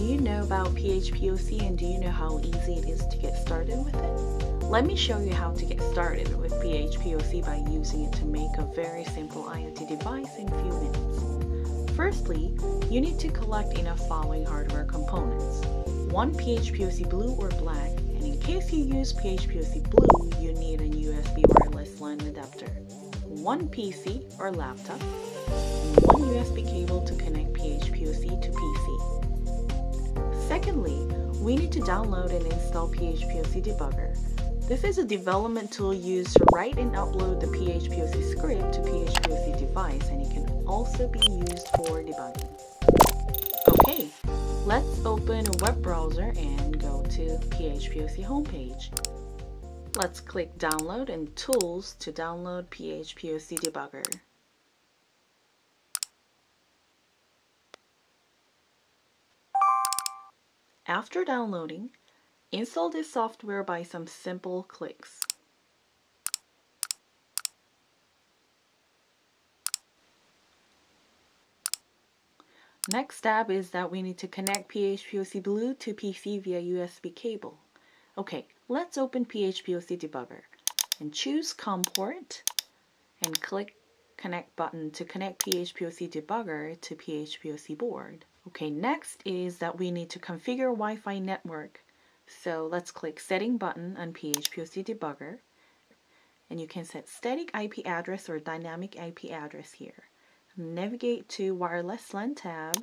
do you know about PHPOC and do you know how easy it is to get started with it? Let me show you how to get started with PHPOC by using it to make a very simple IoT device in a few minutes. Firstly, you need to collect enough following hardware components. One PHPOC blue or black, and in case you use PHPOC blue, you need a USB wireless LAN adapter. One PC or laptop, one USB Secondly, we need to download and install PHPOC Debugger. This is a development tool used to write and upload the PHPOC script to PHPOC device and it can also be used for debugging. Okay, let's open a web browser and go to PHPOC homepage. Let's click download and tools to download PHPOC debugger. After downloading, install this software by some simple clicks. Next step is that we need to connect PHPOC Blue to PC via USB cable. Okay, let's open PHPOC Debugger and choose COM port and click Connect button to connect PHPOC Debugger to PHPOC board. Okay, next is that we need to configure Wi-Fi network. So let's click Setting button on PHPOC Debugger. And you can set static IP address or dynamic IP address here. Navigate to Wireless LAN tab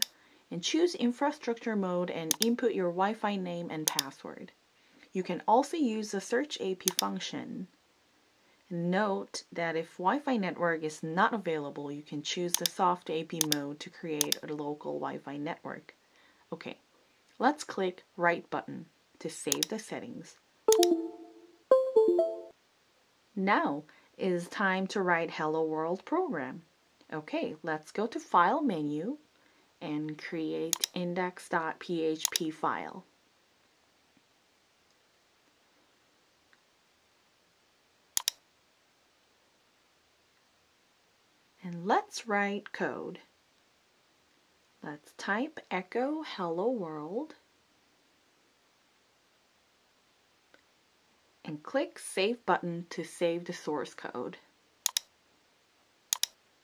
and choose Infrastructure mode and input your Wi-Fi name and password. You can also use the Search AP function Note that if Wi-Fi network is not available, you can choose the soft AP mode to create a local Wi-Fi network. Okay, let's click right button to save the settings. Now is time to write Hello World program. Okay, let's go to File menu and create index.php file. Let's write code. Let's type echo hello world and click save button to save the source code.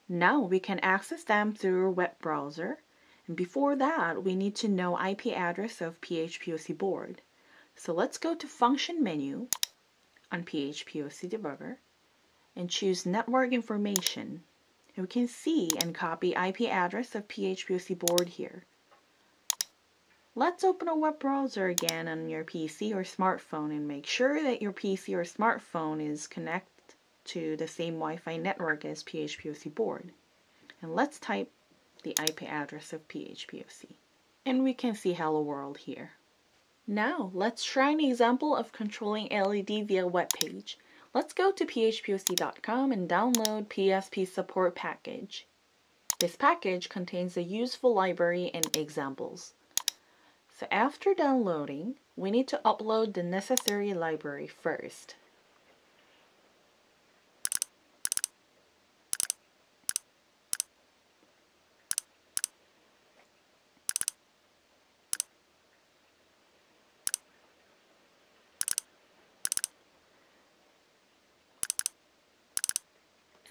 Now we can access them through web browser and before that we need to know IP address of PHPOC board. So let's go to function menu on PHPOC debugger and choose network information and we can see and copy IP address of PHPOC board here. Let's open a web browser again on your PC or smartphone and make sure that your PC or smartphone is connected to the same Wi-Fi network as PHPOC board. And let's type the IP address of PHPOC. And we can see Hello World here. Now, let's try an example of controlling LED via web page. Let's go to phpoc.com and download PSP support package. This package contains a useful library and examples. So after downloading, we need to upload the necessary library first.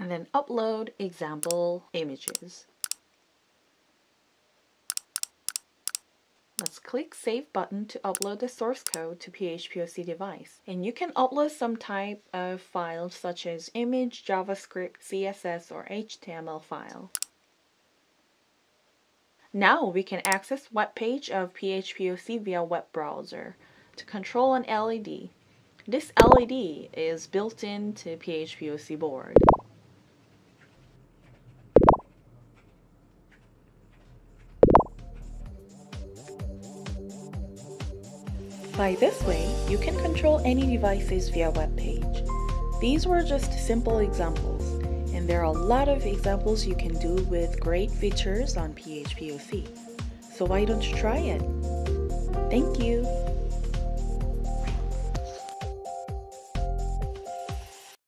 And then upload example images. Let's click Save button to upload the source code to PHPOC device. And you can upload some type of file such as image, JavaScript, CSS, or HTML file. Now we can access web page of PHPOC via web browser to control an LED. This LED is built into PHPOC board. By this way, you can control any devices via web page. These were just simple examples, and there are a lot of examples you can do with great features on PHPOC. So why don't you try it? Thank you!